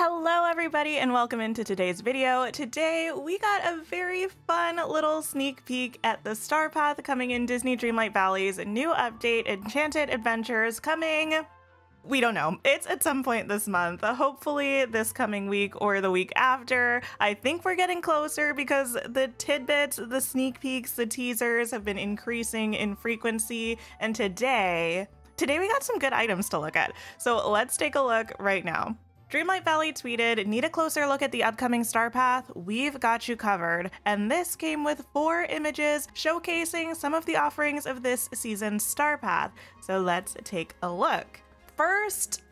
Hello everybody and welcome into today's video. Today we got a very fun little sneak peek at the Star Path coming in Disney Dreamlight Valley's new update, Enchanted Adventures, coming we don't know. It's at some point this month. Hopefully, this coming week or the week after. I think we're getting closer because the tidbits, the sneak peeks, the teasers have been increasing in frequency. And today, today we got some good items to look at. So let's take a look right now. Dreamlight Valley tweeted, Need a closer look at the upcoming Star Path? We've got you covered. And this came with four images showcasing some of the offerings of this season's Star Path. So let's take a look. First,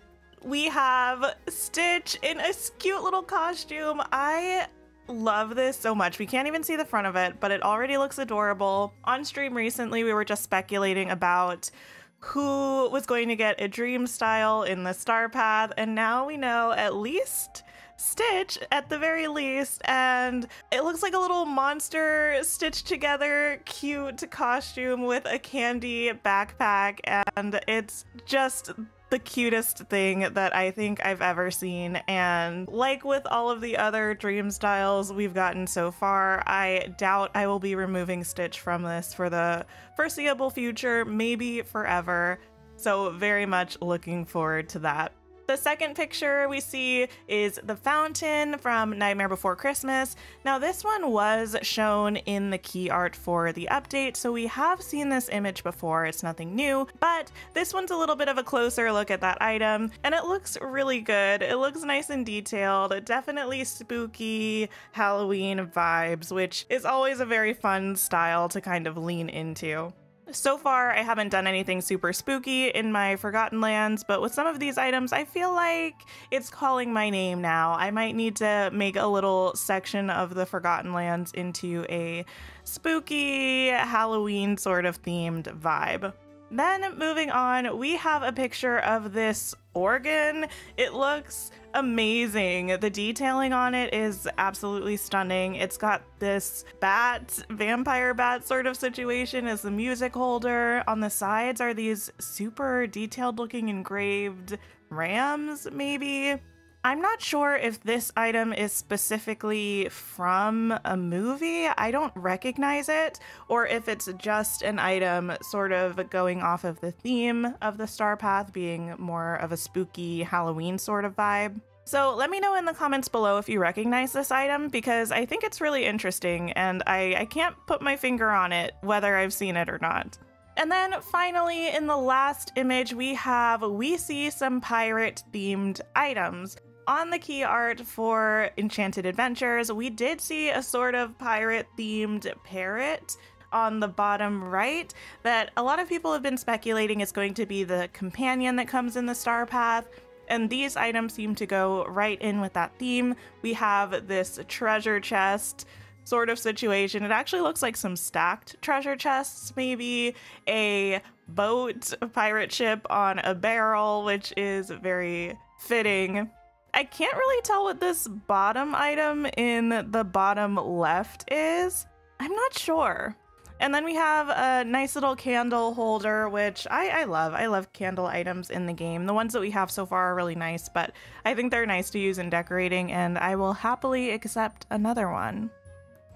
we have Stitch in a cute little costume. I love this so much. We can't even see the front of it, but it already looks adorable. On stream recently, we were just speculating about who was going to get a dream style in the star path, and now we know at least Stitch at the very least, and it looks like a little monster stitched together cute costume with a candy backpack, and it's just the cutest thing that I think I've ever seen. And like with all of the other dream styles we've gotten so far, I doubt I will be removing Stitch from this for the foreseeable future, maybe forever. So, very much looking forward to that. The second picture we see is the fountain from Nightmare Before Christmas. Now, this one was shown in the key art for the update, so we have seen this image before. It's nothing new, but this one's a little bit of a closer look at that item, and it looks really good. It looks nice and detailed, definitely spooky Halloween vibes, which is always a very fun style to kind of lean into. So far, I haven't done anything super spooky in my Forgotten Lands, but with some of these items, I feel like it's calling my name now. I might need to make a little section of the Forgotten Lands into a spooky Halloween sort of themed vibe. Then moving on, we have a picture of this organ. It looks amazing. The detailing on it is absolutely stunning. It's got this bat, vampire bat sort of situation as the music holder. On the sides are these super detailed looking engraved rams, maybe. I'm not sure if this item is specifically from a movie. I don't recognize it, or if it's just an item sort of going off of the theme of the Star Path being more of a spooky Halloween sort of vibe. So let me know in the comments below if you recognize this item because I think it's really interesting and I, I can't put my finger on it whether I've seen it or not. And then finally, in the last image, we have we see some pirate themed items on the key art for Enchanted Adventures, we did see a sort of pirate themed parrot on the bottom right that a lot of people have been speculating is going to be the companion that comes in the star path. And these items seem to go right in with that theme. We have this treasure chest sort of situation. It actually looks like some stacked treasure chests, maybe a boat, a pirate ship on a barrel, which is very fitting I can't really tell what this bottom item in the bottom left is. I'm not sure. And then we have a nice little candle holder, which I, I, love. I love candle items in the game. The ones that we have so far are really nice, but I think they're nice to use in decorating, and I will happily accept another one.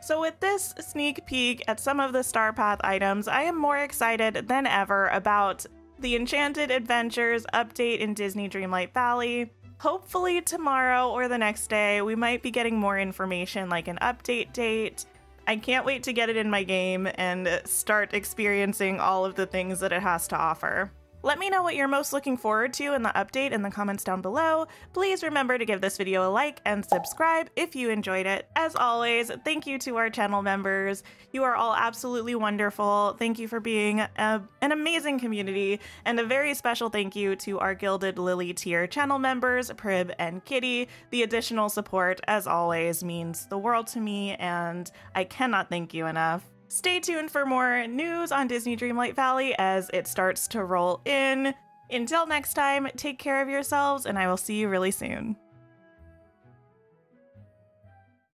So with this sneak peek at some of the Star Path items, I am more excited than ever about the Enchanted Adventures update in Disney Dreamlight Valley hopefully tomorrow or the next day, we might be getting more information like an update date. I can't wait to get it in my game and start experiencing all of the things that it has to offer. Let me know what you're most looking forward to in the update in the comments down below. Please remember to give this video a like and subscribe if you enjoyed it. As always, thank you to our channel members. You are all absolutely wonderful. Thank you for being a, an amazing community. And a very special thank you to our Gilded Lily tier channel members, Prib and Kitty. The additional support, as always, means the world to me, and I cannot thank you enough. Stay tuned for more news on Disney Dreamlight Valley as it starts to roll in. Until next time, take care of yourselves, and I will see you really soon.